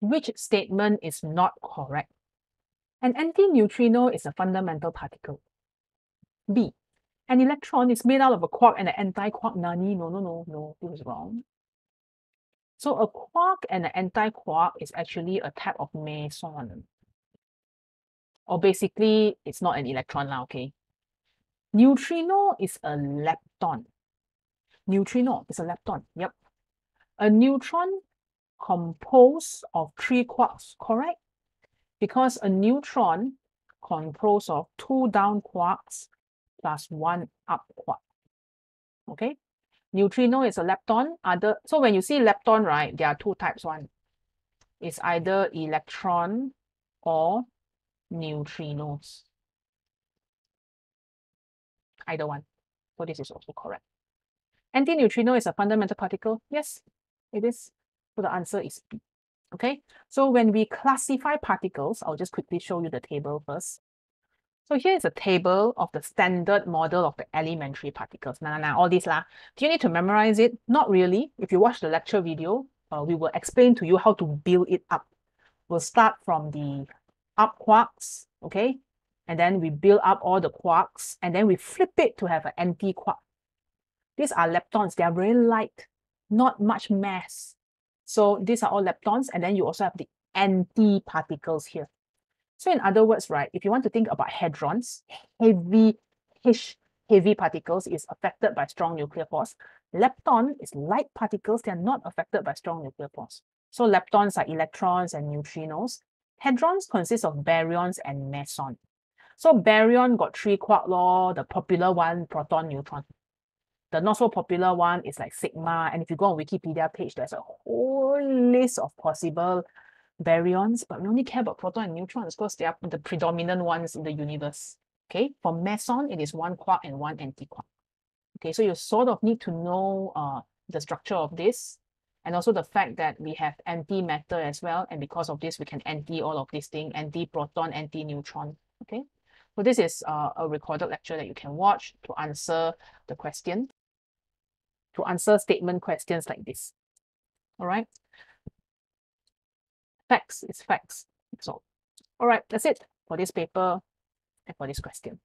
Which statement is not correct? An antineutrino is a fundamental particle. B. An electron is made out of a quark and an anti-quark. Nani? No, no, no, no, this is wrong. So a quark and an anti-quark is actually a type of meson. Or basically, it's not an electron now, okay? Neutrino is a lepton. Neutrino is a lepton, yep. A neutron composed of three quarks, correct? Because a neutron composed of two down quarks plus one up quark. Okay? Neutrino is a lepton. Other so when you see lepton, right, there are two types. One is either electron or neutrinos. Either one. So this is also correct. Antineutrino is a fundamental particle. Yes, it is. So the answer is B. Okay, so when we classify particles, I'll just quickly show you the table first. So here is a table of the standard model of the elementary particles. Nah, nah, all this lah. Do you need to memorize it? Not really. If you watch the lecture video, uh, we will explain to you how to build it up. We'll start from the up quarks, okay? And then we build up all the quarks, and then we flip it to have an anti-quark. These are leptons. They are very light, not much mass. So these are all leptons, and then you also have the anti-particles here. So in other words, right, if you want to think about hadrons, heavy, H, heavy particles is affected by strong nuclear force. Lepton is light particles, they are not affected by strong nuclear force. So leptons are electrons and neutrinos. Hadrons consist of baryons and meson. So baryon got three quark law, the popular one, proton, neutron. The not so popular one is like sigma. And if you go on Wikipedia page, there's a whole list of possible baryons, but we only care about proton and neutrons because they are the predominant ones in the universe. Okay, for meson, it is one quark and one antiquark. Okay, so you sort of need to know uh, the structure of this and also the fact that we have antimatter as well. And because of this, we can anti all of these things, anti-proton, anti-neutron. Okay, so this is uh, a recorded lecture that you can watch to answer the question, to answer statement questions like this. All right facts is facts. So, all right, that's it for this paper and for this question.